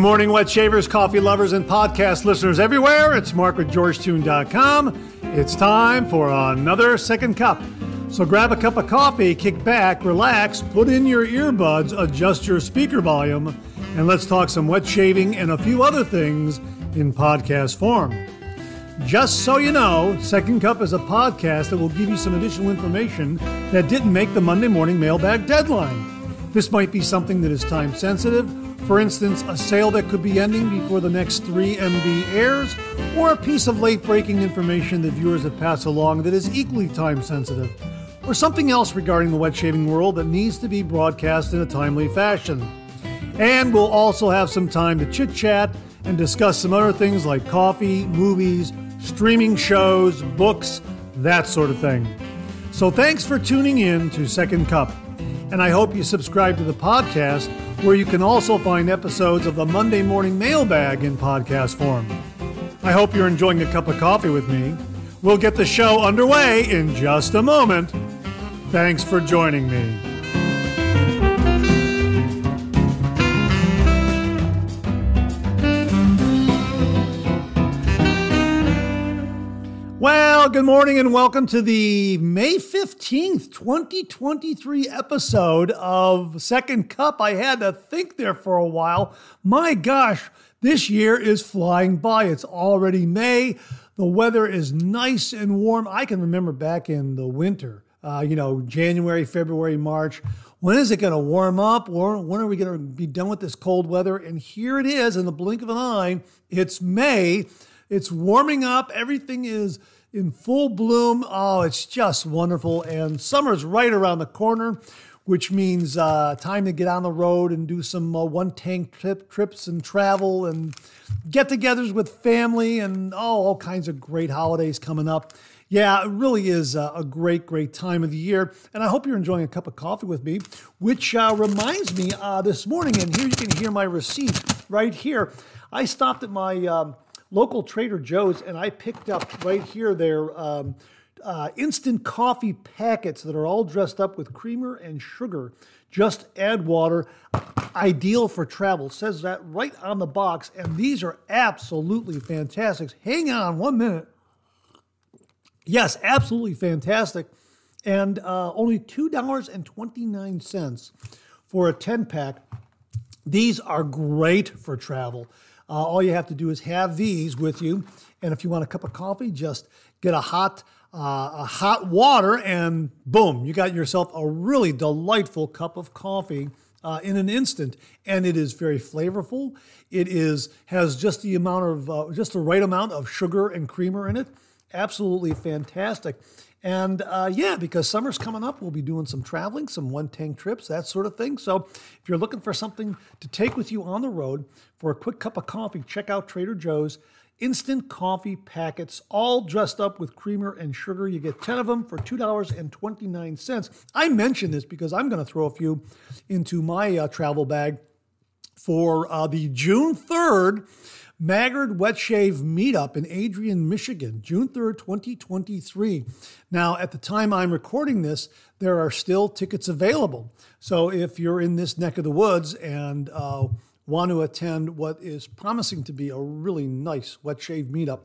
Good morning, wet shavers, coffee lovers, and podcast listeners everywhere. It's Mark with GeorgeToon.com. It's time for another second cup. So grab a cup of coffee, kick back, relax, put in your earbuds, adjust your speaker volume, and let's talk some wet shaving and a few other things in podcast form. Just so you know, Second Cup is a podcast that will give you some additional information that didn't make the Monday morning mailbag deadline. This might be something that is time sensitive for instance, a sale that could be ending before the next 3MB airs, or a piece of late breaking information that viewers have passed along that is equally time sensitive, or something else regarding the wet shaving world that needs to be broadcast in a timely fashion. And we'll also have some time to chit chat and discuss some other things like coffee, movies, streaming shows, books, that sort of thing. So thanks for tuning in to Second Cup. And I hope you subscribe to the podcast where you can also find episodes of the Monday Morning Mailbag in podcast form. I hope you're enjoying a cup of coffee with me. We'll get the show underway in just a moment. Thanks for joining me. Good morning and welcome to the May 15th, 2023 episode of Second Cup. I had to think there for a while. My gosh, this year is flying by. It's already May. The weather is nice and warm. I can remember back in the winter, uh, you know, January, February, March. When is it going to warm up? Or when are we going to be done with this cold weather? And here it is in the blink of an eye. It's May. It's warming up. Everything is in full bloom. Oh, it's just wonderful. And summer's right around the corner, which means uh, time to get on the road and do some uh, one tank trip, trips and travel and get togethers with family and oh, all kinds of great holidays coming up. Yeah, it really is a great, great time of the year. And I hope you're enjoying a cup of coffee with me, which uh, reminds me uh, this morning, and here you can hear my receipt right here. I stopped at my. Um, local Trader Joe's, and I picked up right here their um, uh, instant coffee packets that are all dressed up with creamer and sugar. Just add water. Ideal for travel. says that right on the box, and these are absolutely fantastic. Hang on one minute. Yes, absolutely fantastic. And uh, only $2.29 for a 10 pack. These are great for travel. Uh, all you have to do is have these with you. And if you want a cup of coffee, just get a hot, uh, a hot water, and boom, you got yourself a really delightful cup of coffee. Uh, in an instant, and it is very flavorful. It is has just the amount of uh, just the right amount of sugar and creamer in it. Absolutely fantastic. And uh, yeah, because summer's coming up, we'll be doing some traveling, some one tank trips, that sort of thing. So if you're looking for something to take with you on the road for a quick cup of coffee, check out Trader Joe's instant coffee packets, all dressed up with creamer and sugar. You get 10 of them for $2.29. I mention this because I'm going to throw a few into my uh, travel bag for uh, the June 3rd Maggard Wet Shave Meetup in Adrian, Michigan, June 3rd, 2023. Now, at the time I'm recording this, there are still tickets available. So if you're in this neck of the woods and uh, want to attend what is promising to be a really nice wet shave meetup,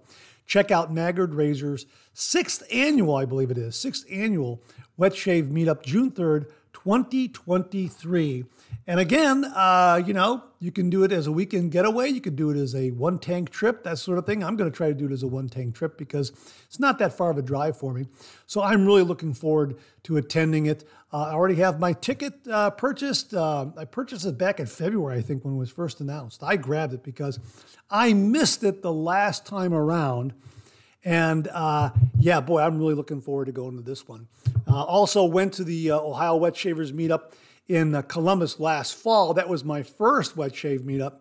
check out Maggard Razor's sixth annual, I believe it is, sixth annual wet shave meetup, June 3rd, 2023. And again, uh, you know, you can do it as a weekend getaway. You can do it as a one tank trip, that sort of thing. I'm going to try to do it as a one tank trip because it's not that far of a drive for me. So I'm really looking forward to attending it. Uh, I already have my ticket uh, purchased. Uh, I purchased it back in February, I think, when it was first announced. I grabbed it because I missed it the last time around. And uh, yeah, boy, I'm really looking forward to going to this one. Uh, also, went to the uh, Ohio Wet Shavers meetup in uh, Columbus last fall. That was my first wet shave meetup.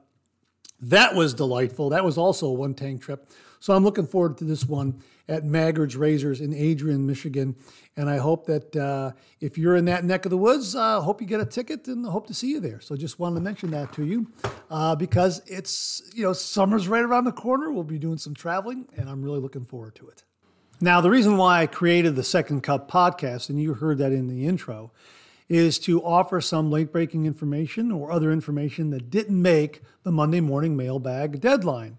That was delightful. That was also a one tank trip. So I'm looking forward to this one at Maggard's Razors in Adrian, Michigan. And I hope that uh, if you're in that neck of the woods, I uh, hope you get a ticket and hope to see you there. So just wanted to mention that to you uh, because it's, you know, summer's right around the corner. We'll be doing some traveling and I'm really looking forward to it. Now, the reason why I created the Second Cup podcast, and you heard that in the intro, is to offer some late breaking information or other information that didn't make the Monday morning mailbag deadline.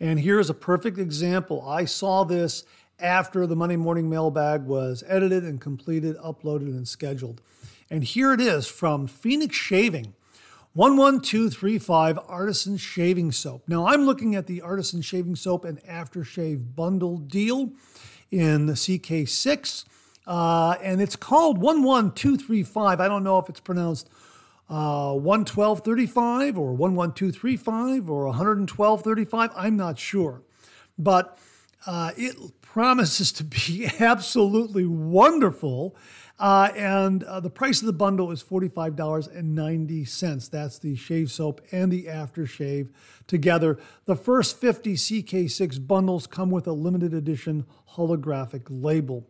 And here's a perfect example. I saw this after the Monday morning mailbag was edited and completed, uploaded, and scheduled. And here it is from Phoenix Shaving 11235 Artisan Shaving Soap. Now, I'm looking at the Artisan Shaving Soap and Aftershave Bundle deal in the CK6. Uh, and it's called 11235. I don't know if it's pronounced uh, 11235 or 11235 or 11235. I'm not sure. But uh, it promises to be absolutely wonderful. Uh, and uh, the price of the bundle is $45.90. That's the shave soap and the aftershave together. The first 50 CK6 bundles come with a limited edition holographic label.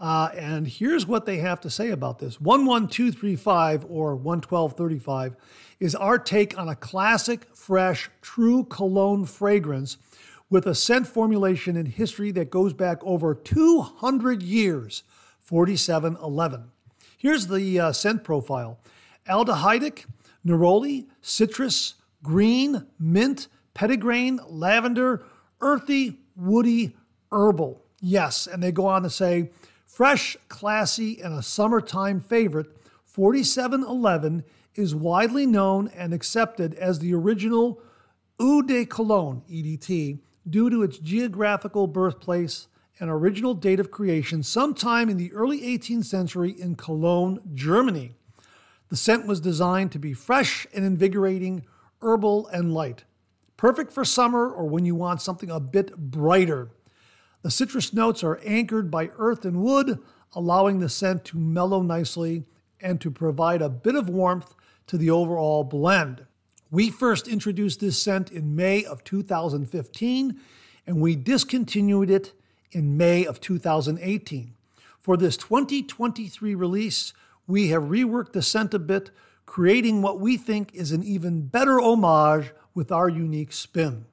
Uh, and here's what they have to say about this 11235 or 11235 is our take on a classic, fresh, true cologne fragrance with a scent formulation and history that goes back over 200 years 4711. Here's the uh, scent profile aldehydic, neroli, citrus, green, mint, petitgrain, lavender, earthy, woody, herbal. Yes, and they go on to say Fresh, classy, and a summertime favorite, 4711 is widely known and accepted as the original Eau de Cologne, EDT, due to its geographical birthplace and original date of creation sometime in the early 18th century in Cologne, Germany. The scent was designed to be fresh and invigorating, herbal and light. Perfect for summer or when you want something a bit brighter. The citrus notes are anchored by earth and wood, allowing the scent to mellow nicely and to provide a bit of warmth to the overall blend. We first introduced this scent in May of 2015 and we discontinued it in May of 2018. For this 2023 release, we have reworked the scent a bit, creating what we think is an even better homage with our unique spin.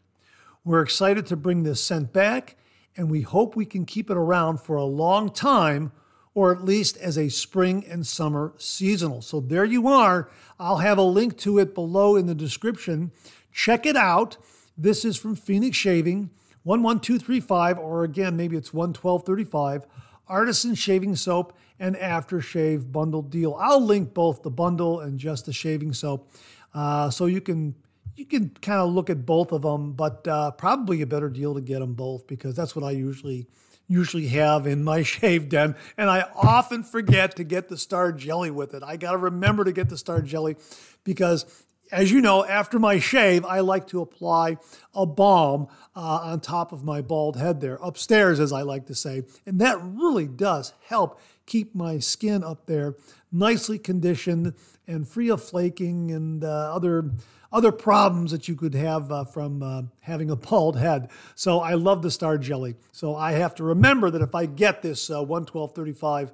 We're excited to bring this scent back and we hope we can keep it around for a long time or at least as a spring and summer seasonal. So there you are. I'll have a link to it below in the description. Check it out. This is from Phoenix Shaving, 11235, or again, maybe it's 11235, Artisan Shaving Soap and Aftershave Bundle Deal. I'll link both the bundle and just the shaving soap uh, so you can you can kind of look at both of them, but uh, probably a better deal to get them both because that's what I usually usually have in my shave den. And I often forget to get the star jelly with it. I got to remember to get the star jelly because, as you know, after my shave, I like to apply a balm uh, on top of my bald head there, upstairs, as I like to say. And that really does help keep my skin up there nicely conditioned and free of flaking and uh, other other problems that you could have uh, from uh, having a bald head. So I love the star jelly. So I have to remember that if I get this uh, 11235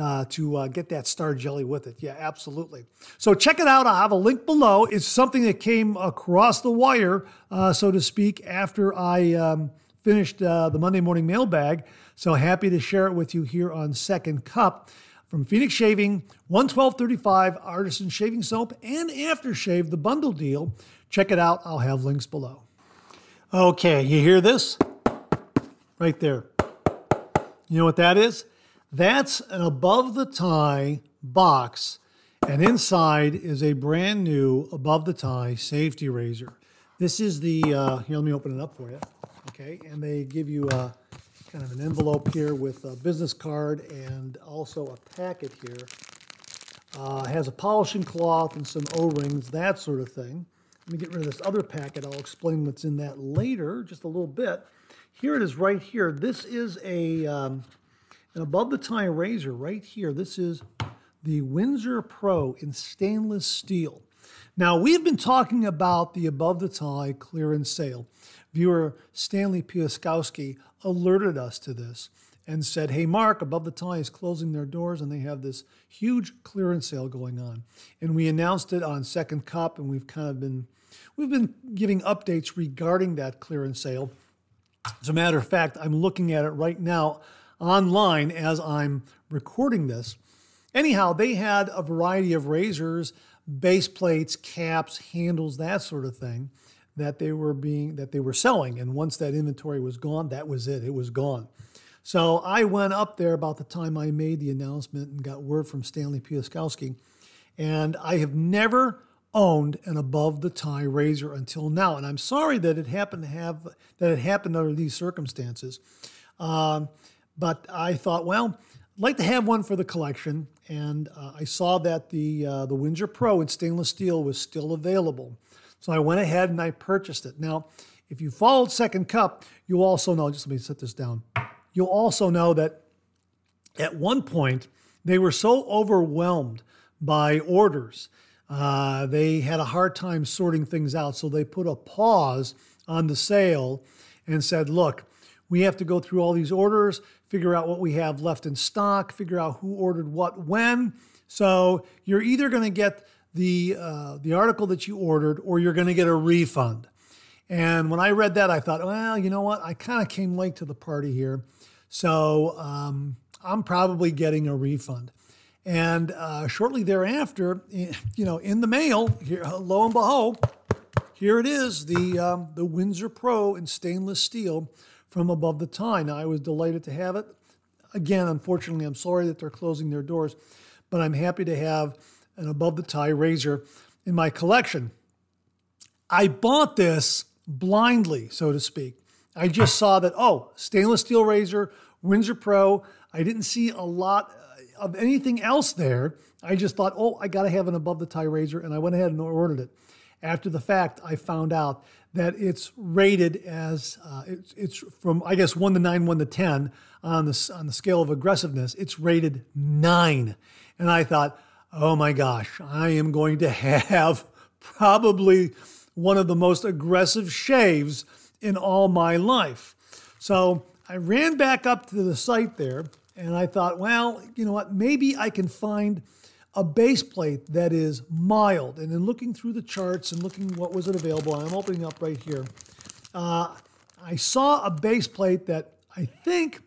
uh, to uh, get that star jelly with it. Yeah, absolutely. So check it out. I'll have a link below. It's something that came across the wire, uh, so to speak, after I um, finished uh, the Monday morning mailbag. So happy to share it with you here on Second Cup from Phoenix Shaving, 112.35 Artisan Shaving Soap and Aftershave, the bundle deal. Check it out. I'll have links below. Okay, you hear this? Right there. You know what that is? That's an above the tie box, and inside is a brand new above the tie safety razor. This is the, uh, here, let me open it up for you. Okay, and they give you a kind of an envelope here with a business card and also a packet here. Uh, has a polishing cloth and some O-rings, that sort of thing. Let me get rid of this other packet. I'll explain what's in that later, just a little bit. Here it is right here. This is a um, an above the tie razor right here. This is the Windsor Pro in stainless steel. Now, we've been talking about the above the tie clearance sale. Viewer Stanley Piaskowski alerted us to this and said, Hey, Mark, Above the Tie is closing their doors and they have this huge clearance sale going on. And we announced it on Second Cup, and we've kind of been we've been giving updates regarding that clearance sale. As a matter of fact, I'm looking at it right now online as I'm recording this. anyhow, they had a variety of razors, base plates, caps, handles, that sort of thing that they were being that they were selling. And once that inventory was gone, that was it. It was gone. So I went up there about the time I made the announcement and got word from Stanley Piaskowski. And I have never owned an above the tie razor until now. And I'm sorry that it happened to have that it happened under these circumstances. Um, but I thought, well, I'd like to have one for the collection. And uh, I saw that the uh, the Windsor Pro in stainless steel was still available. So I went ahead and I purchased it. Now, if you followed Second Cup, you also know, just let me set this down. You'll also know that at one point they were so overwhelmed by orders. Uh, they had a hard time sorting things out. So they put a pause on the sale and said, look, we have to go through all these orders, figure out what we have left in stock, figure out who ordered what when. So you're either going to get the uh, the article that you ordered, or you're going to get a refund. And when I read that, I thought, well, you know what? I kind of came late to the party here, so um, I'm probably getting a refund. And uh, shortly thereafter, you know, in the mail, here, lo and behold, here it is, the um, the Windsor Pro in stainless steel from above the tie. Now, I was delighted to have it. Again, unfortunately, I'm sorry that they're closing their doors, but I'm happy to have above the tie razor in my collection. I bought this blindly, so to speak. I just saw that, oh, stainless steel razor, Windsor Pro. I didn't see a lot of anything else there. I just thought, oh, I got to have an above the tie razor, and I went ahead and ordered it. After the fact, I found out that it's rated as uh, it's, it's from I guess one to nine, one to ten on the on the scale of aggressiveness. It's rated nine, and I thought, oh my gosh, I am going to have probably one of the most aggressive shaves in all my life. So I ran back up to the site there and I thought, well, you know what, maybe I can find a base plate that is mild. And in looking through the charts and looking what was it available, I'm opening up right here. Uh, I saw a base plate that I think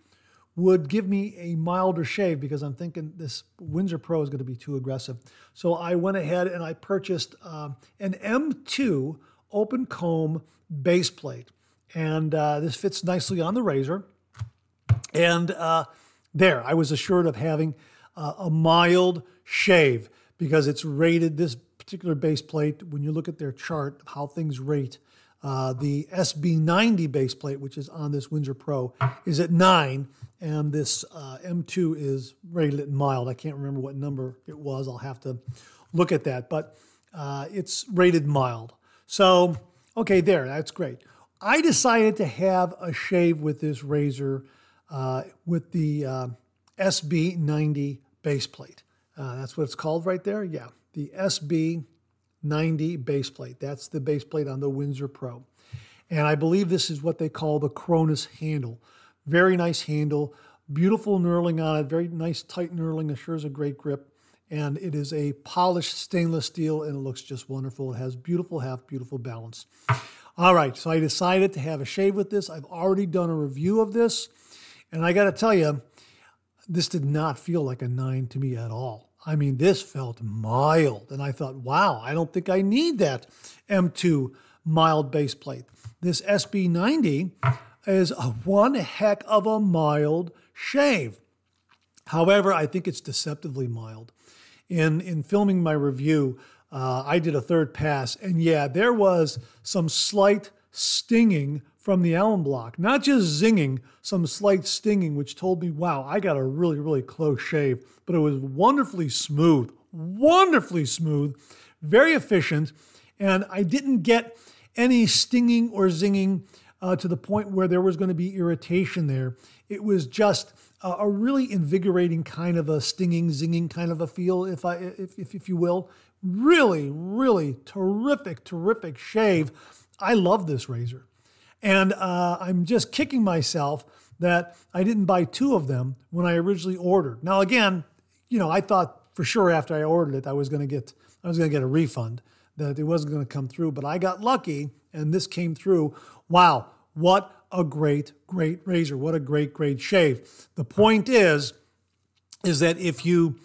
would give me a milder shave because I'm thinking this Windsor Pro is going to be too aggressive. So I went ahead and I purchased uh, an M2 open comb base plate. And uh, this fits nicely on the razor. And uh, there, I was assured of having uh, a mild shave because it's rated, this particular base plate, when you look at their chart of how things rate, uh, the SB90 base plate, which is on this Windsor Pro, is at nine, and this uh, M2 is rated at mild. I can't remember what number it was. I'll have to look at that, but uh, it's rated mild. So, okay, there, that's great. I decided to have a shave with this razor uh, with the uh, SB90 base plate. That's what it's called right there. Yeah, the SB 90 base plate. That's the base plate on the Windsor Pro. And I believe this is what they call the Kronos handle. Very nice handle, beautiful knurling on it, very nice tight knurling, assures a great grip. And it is a polished stainless steel and it looks just wonderful. It has beautiful half, beautiful balance. All right, so I decided to have a shave with this. I've already done a review of this. And I got to tell you, this did not feel like a nine to me at all. I mean, this felt mild. And I thought, wow, I don't think I need that M2 mild base plate. This SB90 is a one heck of a mild shave. However, I think it's deceptively mild. In, in filming my review, uh, I did a third pass, and yeah, there was some slight stinging from the alum block, not just zinging, some slight stinging, which told me, wow, I got a really, really close shave, but it was wonderfully smooth, wonderfully smooth, very efficient, and I didn't get any stinging or zinging uh, to the point where there was going to be irritation there. It was just a, a, really invigorating kind of a stinging, zinging kind of a feel, if I, if, if, if you will. Really, really terrific, terrific shave. I love this razor. And uh, I'm just kicking myself that I didn't buy two of them when I originally ordered. Now, again, you know, I thought for sure after I ordered it, I was going to get I was going to get a refund that it wasn't going to come through, but I got lucky and this came through. Wow, what a great great razor. What a great great shave. The point is is that if you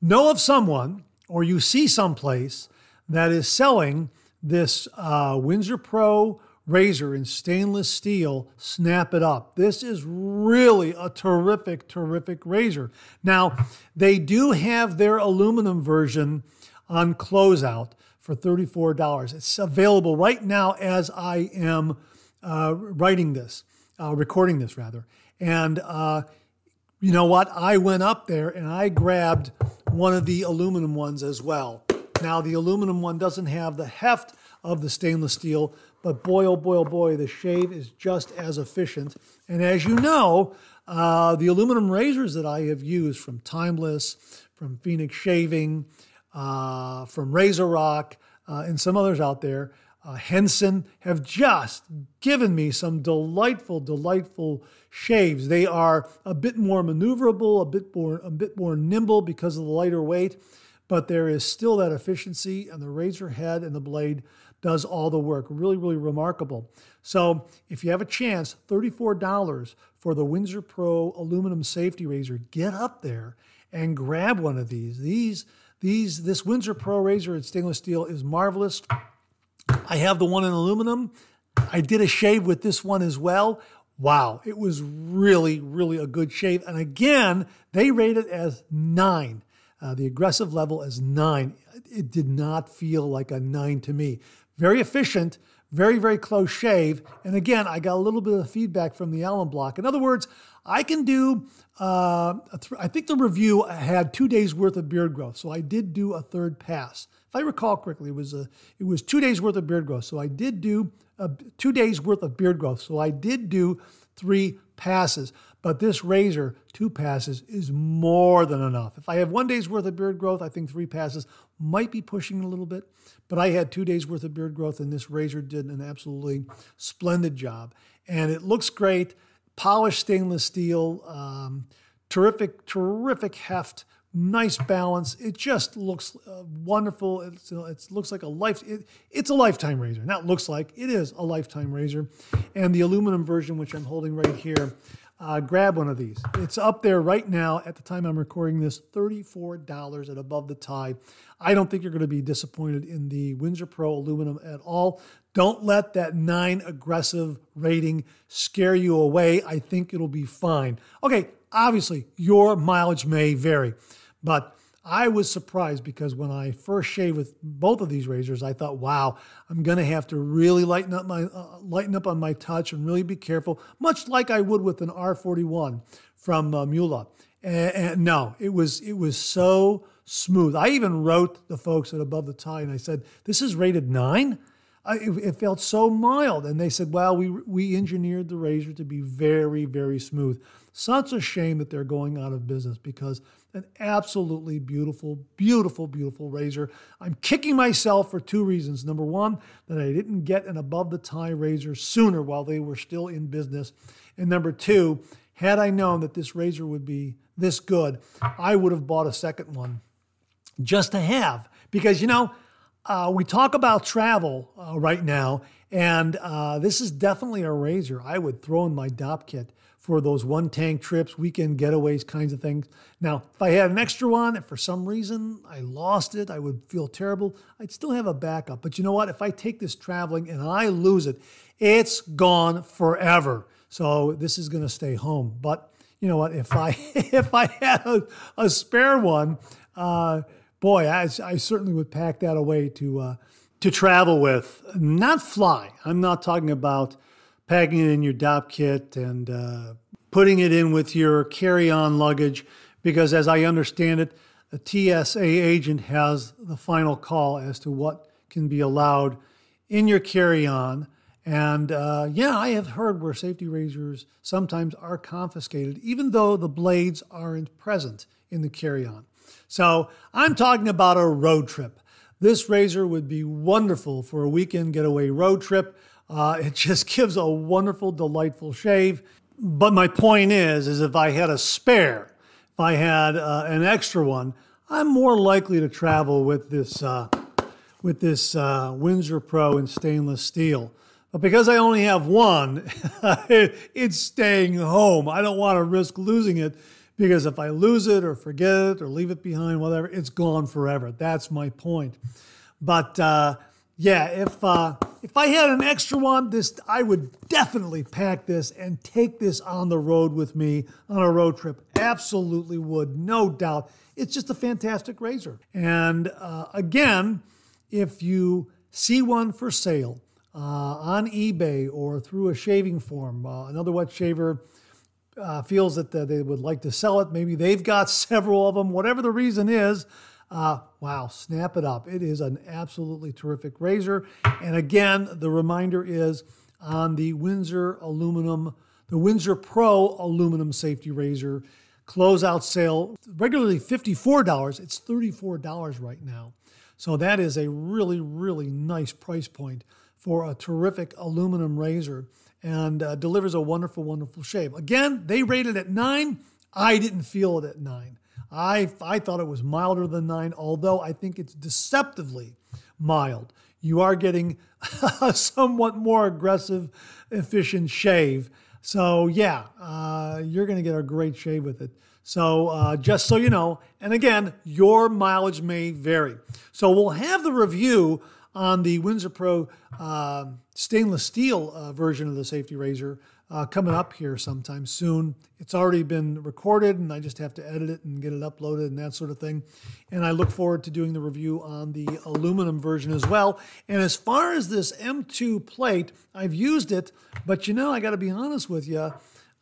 know of someone or you see someplace that is selling this uh, Windsor Pro razor in stainless steel, snap it up. This is really a terrific, terrific razor. Now, they do have their aluminum version on closeout for $34. It's available right now as I am uh, writing this, uh, recording this rather. And uh, you know what? I went up there and I grabbed one of the aluminum ones as well. Now, the aluminum one doesn't have the heft of the stainless steel, but boy, oh boy, oh boy, the shave is just as efficient. And as you know, uh, the aluminum razors that I have used from Timeless, from Phoenix Shaving, uh, from RazoRock, uh, and some others out there, uh, Henson, have just given me some delightful, delightful shaves. They are a bit more maneuverable, a bit more, a bit more nimble because of the lighter weight, but there is still that efficiency, and the razor head and the blade does all the work. Really, really remarkable. So if you have a chance, $34 for the Windsor Pro aluminum safety razor, get up there and grab one of these. These, these, this Windsor Pro razor in stainless steel is marvelous. I have the one in aluminum. I did a shave with this one as well. Wow, it was really, really a good shave. And again, they rate it as nine. Uh, the aggressive level is nine. It did not feel like a nine to me. Very efficient, very, very close shave. And again, I got a little bit of feedback from the alum block. In other words, I can do, uh, I think the review had two days worth of beard growth. So I did do a third pass. If I recall correctly, it was, a, it was two days worth of beard growth. So I did do a, two days worth of beard growth. So I did do three passes. But this razor, two passes, is more than enough. If I have one day's worth of beard growth, I think three passes might be pushing a little bit. But I had two days worth of beard growth, and this razor did an absolutely splendid job. And it looks great, polished stainless steel, um, terrific, terrific heft, nice balance. It just looks uh, wonderful. It's, uh, it looks like a life. It, it's a lifetime razor. Not looks like it is a lifetime razor, and the aluminum version, which I'm holding right here, uh, grab one of these. It's up there right now at the time I'm recording this, $34 at above the tie. I don't think you're going to be disappointed in the Windsor Pro aluminum at all. Don't let that nine aggressive rating scare you away. I think it'll be fine. Okay, obviously, your mileage may vary, but I was surprised because when I first shaved with both of these razors, I thought, "Wow, I'm going to have to really lighten up my uh, lighten up on my touch and really be careful, much like I would with an R41 from uh, Mühle." And, and no, it was it was so smooth. I even wrote the folks at Above the Tie and I said, "This is rated nine. I, it, it, felt so mild, and they said, "Well, we we engineered the razor to be very very smooth." Such a shame that they're going out of business because an absolutely beautiful, beautiful, beautiful razor. I'm kicking myself for two reasons. Number one, that I didn't get an above the tie razor sooner while they were still in business. And number two, had I known that this razor would be this good, I would have bought a second one just to have. Because, you know, uh, we talk about travel uh, right now, and uh, this is definitely a razor I would throw in my Dopp kit for those one tank trips, weekend getaways, kinds of things. Now, if I had an extra one and for some reason I lost it, I would feel terrible. I'd still have a backup. But you know what? If I take this traveling and I lose it, it's gone forever. So this is going to stay home. But you know what? If I if I had a, a spare one, uh, boy, I, I, certainly would pack that away to uh, to travel with. Not fly. I'm not talking about packing it in your Dopp kit and uh, putting it in with your carry on luggage, because as I understand it, a TSA agent has the final call as to what can be allowed in your carry on. And uh, yeah, I have heard where safety razors sometimes are confiscated, even though the blades aren't present in the carry on. So I'm talking about a road trip. This razor would be wonderful for a weekend getaway road trip. Uh, it just gives a wonderful, delightful shave. But my point is, is if I had a spare, if I had uh, an extra one, I'm more likely to travel with this uh, with this uh, Windsor Pro in stainless steel. But because I only have one, it's staying home. I don't want to risk losing it because if I lose it or forget it or leave it behind, whatever, it's gone forever. That's my point. But uh, yeah, if uh, if I had an extra one, this I would definitely pack this and take this on the road with me on a road trip. Absolutely would, no doubt. It's just a fantastic razor. And uh, again, if you see one for sale uh, on eBay or through a shaving forum, uh, another wet shaver uh, feels that they would like to sell it. Maybe they've got several of them, whatever the reason is. Uh, wow, snap it up. It is an absolutely terrific razor. And again, the reminder is on the Windsor aluminum, the Windsor Pro aluminum safety razor closeout sale, regularly $54. It's $34 right now. So that is a really, really nice price point for a terrific aluminum razor and uh, delivers a wonderful, wonderful shave. Again, they rated at nine. I didn't feel it at nine. I, I thought it was milder than nine, although I think it's deceptively mild. You are getting a somewhat more aggressive, efficient shave. So, yeah, uh, you're going to get a great shave with it. So, uh, just so you know, and again, your mileage may vary. So, we'll have the review on the Windsor Pro uh, stainless steel uh, version of the safety razor uh, coming up here sometime soon. It's already been recorded, and I just have to edit it and get it uploaded and that sort of thing. And I look forward to doing the review on the aluminum version as well. And as far as this M2 plate, I've used it, but you know, I got to be honest with you.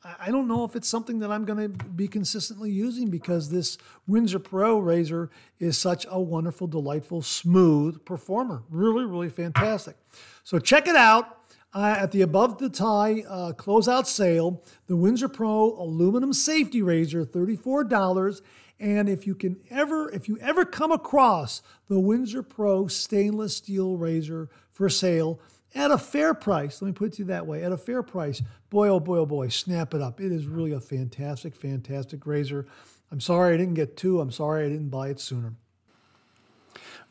I don't know if it's something that I'm going to be consistently using because this Windsor Pro razor is such a wonderful, delightful, smooth performer. Really, really fantastic. So check it out uh, at the above the tie uh, closeout sale, the Windsor Pro aluminum safety razor, $34. And if you can ever, if you ever come across the Windsor Pro stainless steel razor for sale at a fair price, let me put it to you that way, at a fair price, boy, oh boy, oh boy, snap it up. It is really a fantastic, fantastic razor. I'm sorry I didn't get two. I'm sorry I didn't buy it sooner.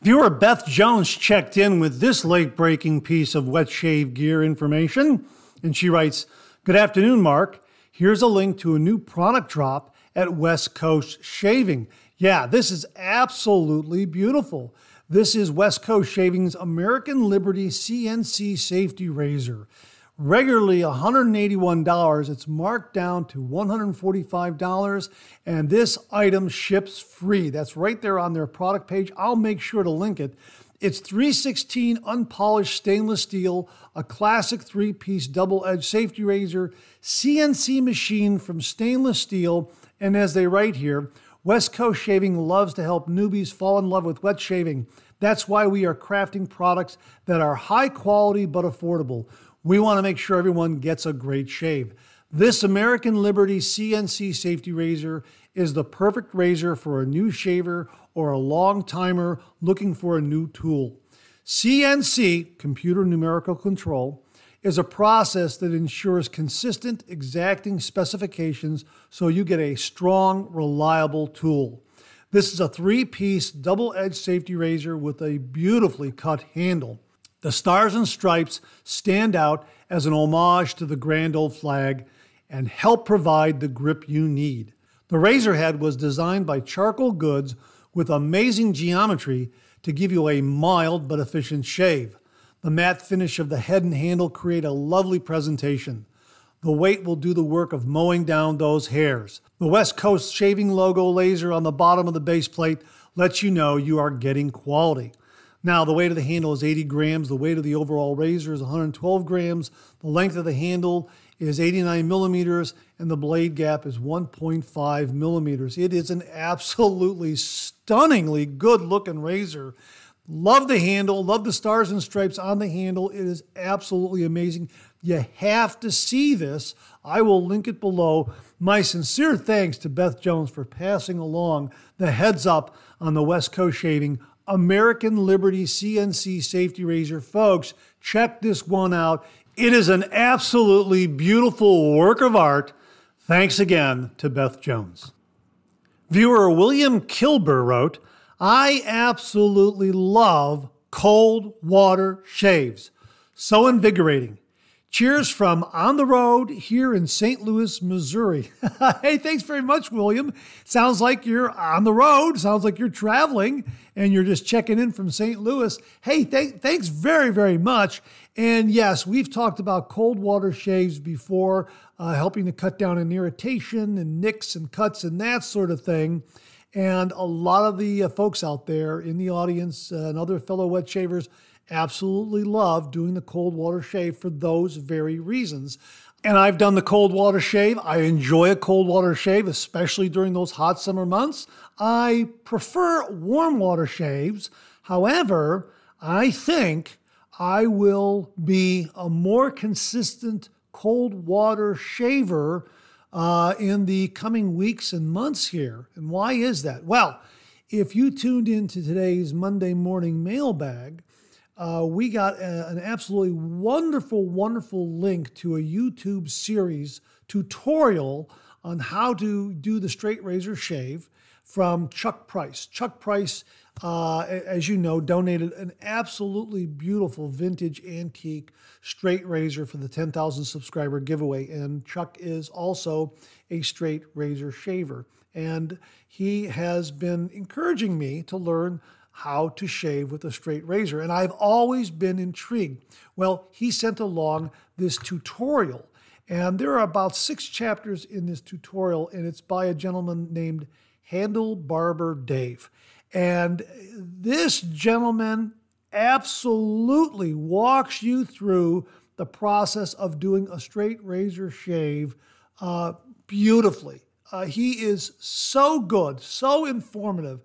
Viewer Beth Jones checked in with this late breaking piece of wet shave gear information, and she writes Good afternoon, Mark. Here's a link to a new product drop at West Coast Shaving. Yeah, this is absolutely beautiful. This is West Coast Shaving's American Liberty CNC Safety Razor regularly $181. It's marked down to $145, and this item ships free. That's right there on their product page. I'll make sure to link it. It's 316 unpolished stainless steel, a classic three piece double edged safety razor, CNC machine from stainless steel. And as they write here, West Coast Shaving loves to help newbies fall in love with wet shaving. That's why we are crafting products that are high quality but affordable. We want to make sure everyone gets a great shave. This American Liberty CNC safety razor is the perfect razor for a new shaver or a long timer looking for a new tool. CNC, computer numerical control, is a process that ensures consistent, exacting specifications so you get a strong, reliable tool. This is a three piece double edged safety razor with a beautifully cut handle. The stars and stripes stand out as an homage to the grand old flag and help provide the grip you need. The Razorhead was designed by Charcoal Goods with amazing geometry to give you a mild but efficient shave. The matte finish of the head and handle create a lovely presentation. The weight will do the work of mowing down those hairs. The West Coast shaving logo laser on the bottom of the base plate lets you know you are getting quality. Now, the weight of the handle is 80 grams. The weight of the overall razor is 112 grams. The length of the handle is 89 millimeters, and the blade gap is 1.5 millimeters. It is an absolutely stunningly good looking razor. Love the handle, love the stars and stripes on the handle. It is absolutely amazing. You have to see this. I will link it below. My sincere thanks to Beth Jones for passing along the heads up on the West Coast shaving American Liberty CNC safety razor. Folks, check this one out. It is an absolutely beautiful work of art. Thanks again to Beth Jones. Viewer William Kilber wrote, I absolutely love cold water shaves. So invigorating. Cheers from on the road here in St. Louis, Missouri. hey, thanks very much, William. Sounds like you're on the road. Sounds like you're traveling and you're just checking in from St. Louis. Hey, th- thanks very, very much. And yes, we've talked about cold water shaves before, uh, helping to cut down on irritation and nicks and cuts and that sort of thing. And a lot of the uh, folks out there in the audience uh, and other fellow wet shavers absolutely love doing the cold water shave for those very reasons. And I've done the cold water shave. I enjoy a cold water shave, especially during those hot summer months. I prefer warm water shaves. However, I think I will be a more consistent cold water shaver uh, in the coming weeks and months here. And why is that? Well, if you tuned into today's Monday morning mailbag, uh, we got a, an absolutely wonderful, wonderful link to a YouTube series tutorial on how to do the straight razor shave from Chuck Price. Chuck Price, uh, as you know, donated an absolutely beautiful vintage antique straight razor for the 10,000 subscriber giveaway. And Chuck is also a straight razor shaver. And he has been encouraging me to learn how to shave with a straight razor. And I've always been intrigued. Well, he sent along this tutorial, and there are about six chapters in this tutorial, and it's by a gentleman named Handle Barber Dave. And this gentleman absolutely walks you through the process of doing a straight razor shave uh, beautifully. Uh, he is so good, so informative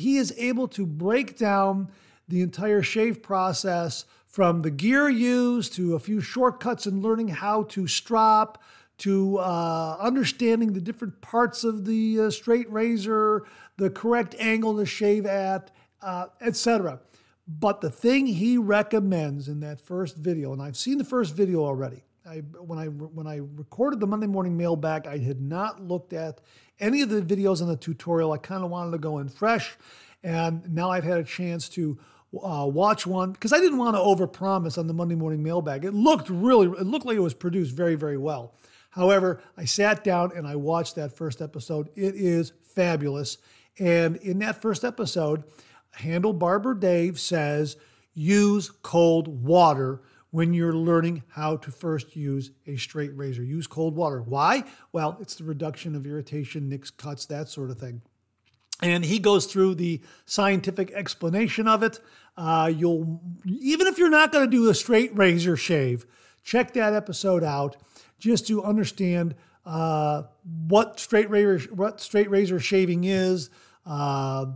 he is able to break down the entire shave process from the gear used to a few shortcuts in learning how to strop to uh, understanding the different parts of the uh, straight razor, the correct angle to shave at, uh, etc. But the thing he recommends in that first video, and I've seen the first video already. I, when I when I recorded the Monday morning mailbag, I had not looked at any of the videos in the tutorial. I kind of wanted to go in fresh. And now I've had a chance to uh, watch one because I didn't want to overpromise on the Monday morning mailbag. It looked really, it looked like it was produced very, very well. However, I sat down and I watched that first episode. It is fabulous. And in that first episode, Handle Barber Dave says, use cold water when you're learning how to first use a straight razor. Use cold water. Why? Well, it's the reduction of irritation, nicks, cuts, that sort of thing. And he goes through the scientific explanation of it. Uh, you'll even if you're not going to do a straight razor shave, check that episode out just to understand uh, what straight razor what straight razor shaving is, uh,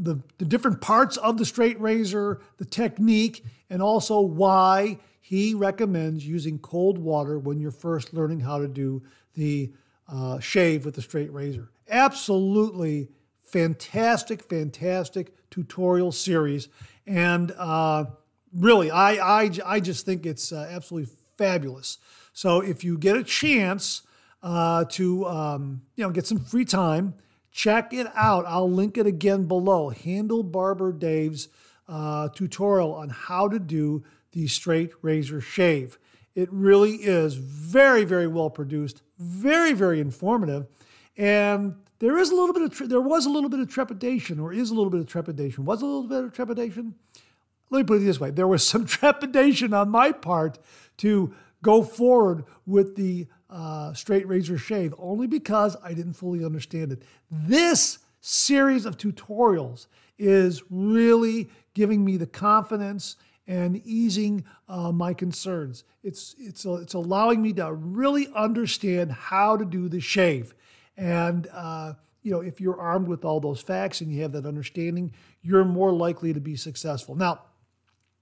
the the different parts of the straight razor, the technique, and also why he recommends using cold water when you're first learning how to do the uh, shave with the straight razor. Absolutely fantastic, fantastic tutorial series. And uh, really, I, I, I just think it's uh, absolutely fabulous. So if you get a chance uh, to um, you know get some free time, check it out. I'll link it again below. Handle Barber Dave's uh, tutorial on how to do the straight razor shave. It really is very, very well produced, very, very informative. And there is a little bit of tre- there was a little bit of trepidation, or is a little bit of trepidation. Was a little bit of trepidation. Let me put it this way: there was some trepidation on my part to go forward with the uh, straight razor shave, only because I didn't fully understand it. This series of tutorials is really giving me the confidence and easing uh, my concerns. It's, it's, it's allowing me to really understand how to do the shave. And, uh, you know, if you're armed with all those facts and you have that understanding, you're more likely to be successful. Now,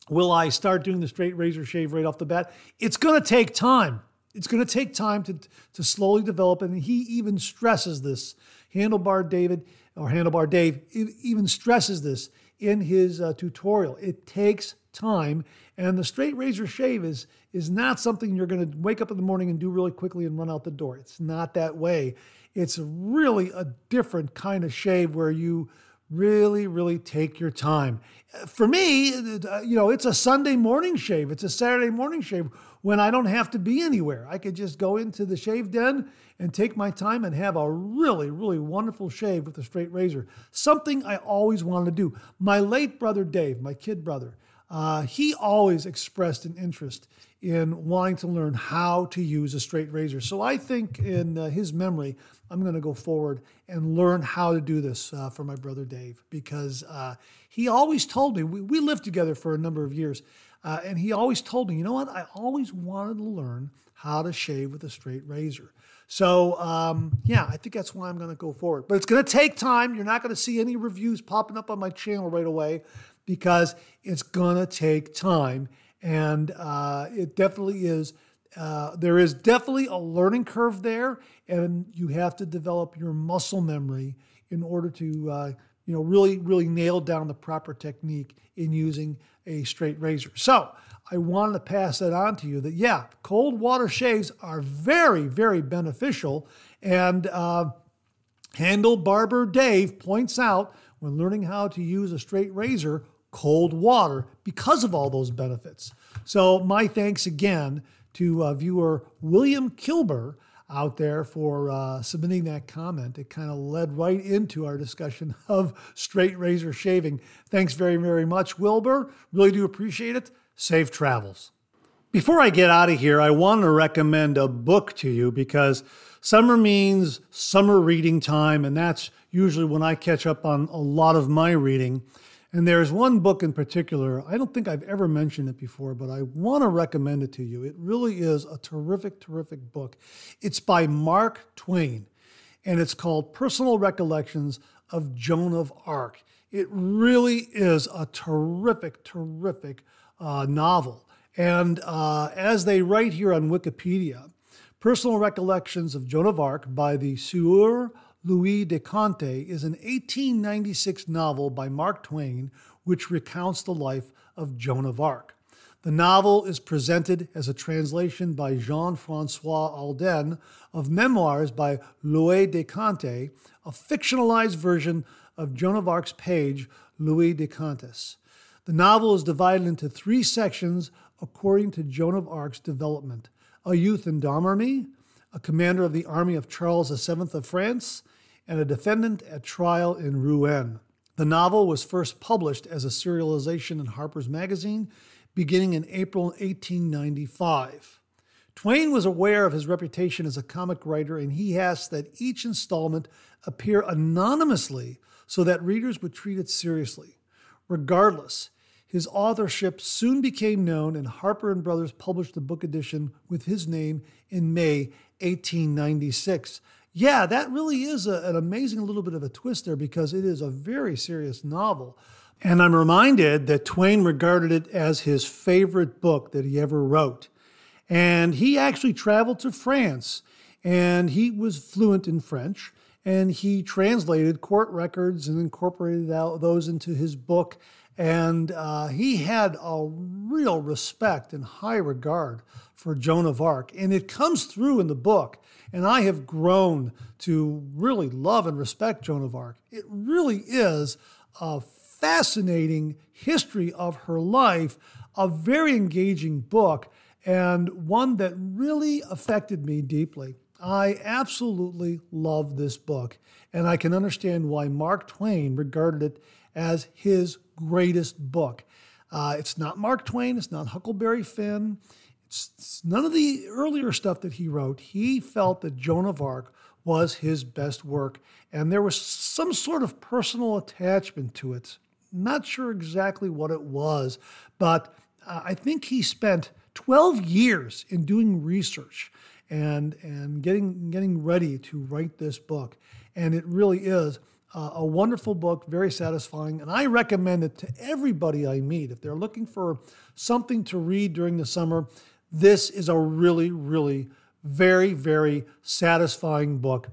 will I start doing the straight razor shave right off the bat? It's going to take time. It's going to take time to, to slowly develop. And he even stresses this. Handlebar David, or Handlebar Dave, even stresses this in his uh, tutorial. It takes time. And the straight razor shave is, is not something you're going to wake up in the morning and do really quickly and run out the door. It's not that way. It's really a different kind of shave where you really, really take your time. For me, you know, it's a Sunday morning shave, it's a Saturday morning shave when I don't have to be anywhere. I could just go into the shave den and take my time and have a really, really wonderful shave with a straight razor. Something I always wanted to do. My late brother Dave, my kid brother, uh, he always expressed an interest in wanting to learn how to use a straight razor. So I think in uh, his memory, I'm going to go forward and learn how to do this uh, for my brother Dave because uh, he always told me, we, we, lived together for a number of years, uh, and he always told me, you know what, I always wanted to learn how to shave with a straight razor. So, um, yeah, I think that's why I'm going to go forward. But it's going to take time. You're not going to see any reviews popping up on my channel right away because it's going to take time. And uh, it definitely is. Uh, there is definitely a learning curve there, and you have to develop your muscle memory in order to, uh, you know, really, really nail down the proper technique in using a straight razor. So I wanted to pass that on to you that, yeah, cold water shaves are very, very beneficial. And uh, Handle Barber Dave points out when learning how to use a straight razor, cold water because of all those benefits. So, my thanks again to uh, viewer William Kilber out there for uh, submitting that comment. It kind of led right into our discussion of straight razor shaving. Thanks very, very much, Wilbur. Really do appreciate it. Safe travels. Before I get out of here, I want to recommend a book to you because summer means summer reading time, and that's usually when I catch up on a lot of my reading. And there's one book in particular, I don't think I've ever mentioned it before, but I want to recommend it to you. It really is a terrific, terrific book. It's by Mark Twain, and it's called Personal Recollections of Joan of Arc. It really is a terrific, terrific uh, novel. And uh, as they write here on Wikipedia, Personal Recollections of Joan of Arc by the Sieur Louis de Conte is an 1896 novel by Mark Twain which recounts the life of Joan of Arc. The novel is presented as a translation by Jean Francois Alden of memoirs by Louis de Conte, a fictionalized version of Joan of Arc's page, Louis de Contes. The novel is divided into three sections according to Joan of Arc's development a youth in Domremy, a commander of the army of Charles VII of France, and a defendant at trial in Rouen. The novel was first published as a serialization in Harper's Magazine beginning in April 1895. Twain was aware of his reputation as a comic writer, and he asked that each installment appear anonymously so that readers would treat it seriously. Regardless, his authorship soon became known, and Harper and Brothers published the book edition with his name in May 1896 yeah, that really is a, an amazing little bit of a twist there because it is a very serious novel. And I'm reminded that Twain regarded it as his favorite book that he ever wrote. And he actually traveled to France and he was fluent in French and he translated court records and incorporated those into his book. And uh, he had a real respect and high regard for Joan of Arc. And it comes through in the book. And I have grown to really love and respect Joan of Arc. It really is a fascinating history of her life, a very engaging book, and one that really affected me deeply. I absolutely love this book, and I can understand why Mark Twain regarded it as his greatest book. Uh, it's not Mark Twain, it's not Huckleberry Finn, it's none of the earlier stuff that he wrote. He felt that Joan of Arc was his best work, and there was some sort of personal attachment to it. Not sure exactly what it was, but uh, I think he spent 12 years in doing research and and getting getting ready to write this book, and it really is a wonderful book, very satisfying, and I recommend it to everybody I meet if they're looking for something to read during the summer. This is a really, really very, very satisfying book.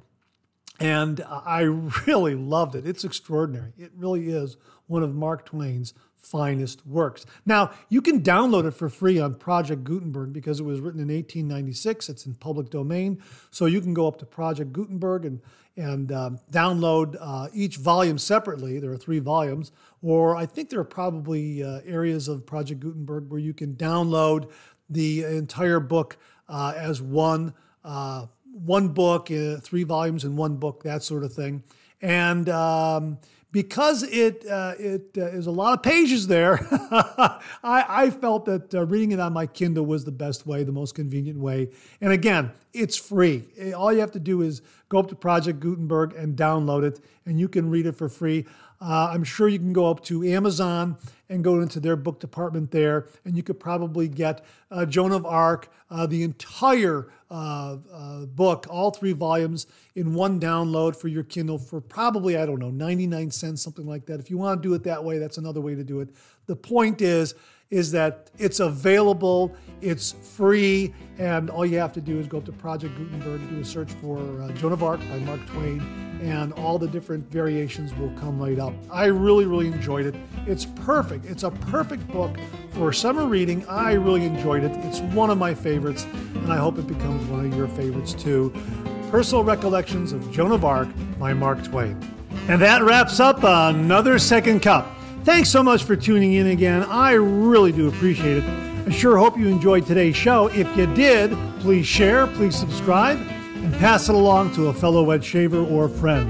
And I really loved it. It's extraordinary. It really is one of Mark Twain's finest works. Now, you can download it for free on Project Gutenberg because it was written in 1896. It's in public domain. So you can go up to Project Gutenberg and, and um, download uh, each volume separately. There are three volumes. Or I think there are probably uh, areas of Project Gutenberg where you can download the entire book uh, as one, uh, one book, uh, three volumes in one book, that sort of thing. And um, because it uh, it uh, is a lot of pages there, I, I, felt that uh, reading it on my Kindle was the best way, the most convenient way. And again, it's free. All you have to do is go up to Project Gutenberg and download it, and you can read it for free. Uh, I'm sure you can go up to Amazon and go into their book department there, and you could probably get uh, Joan of Arc, uh, the entire uh, uh, book, all three volumes in one download for your Kindle for probably, I don't know, 99 cents, something like that. If you want to do it that way, that's another way to do it. The point is, is that it's available, it's free, and all you have to do is go up to Project Gutenberg, do a search for uh, Joan of Arc by Mark Twain, and all the different variations will come right up. I really, really enjoyed it. It's perfect. It's a perfect book for summer reading. I really enjoyed it. It's one of my favorites, and I hope it becomes one of your favorites too. Personal Recollections of Joan of Arc by Mark Twain. And that wraps up another second cup. Thanks so much for tuning in again. I really do appreciate it. I sure hope you enjoyed today's show. If you did, please share, please subscribe, and pass it along to a fellow wet shaver or friend.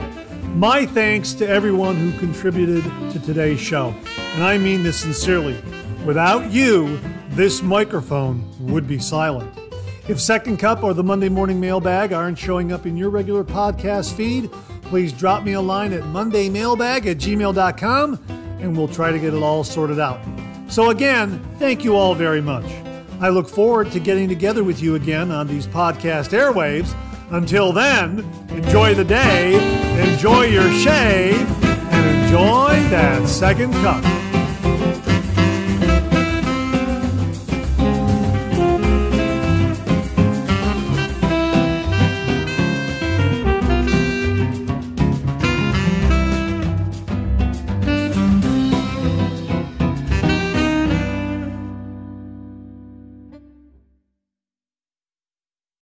My thanks to everyone who contributed to today's show. And I mean this sincerely. Without you, this microphone would be silent. If Second Cup or the Monday Morning Mailbag aren't showing up in your regular podcast feed, please drop me a line at mondaymailbag at gmail.com and we'll try to get it all sorted out. So, again, thank you all very much. I look forward to getting together with you again on these podcast airwaves. Until then, enjoy the day, enjoy your shave, and enjoy that second cup.